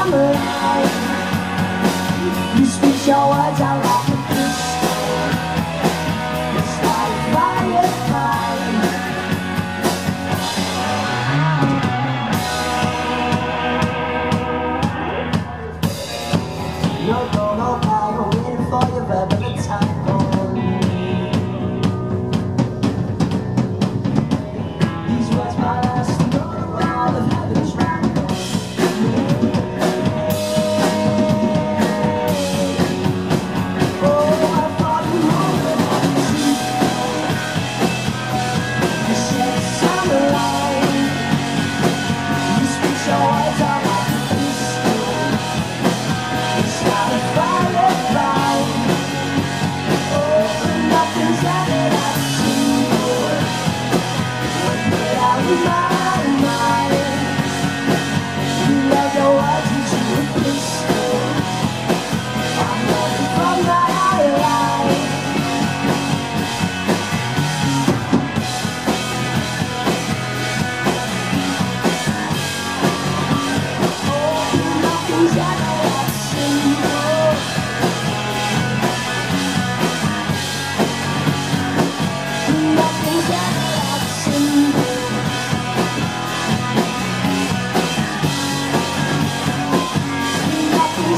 samurai You squish your words out like a It's like No, no, no, I'm waiting for you, baby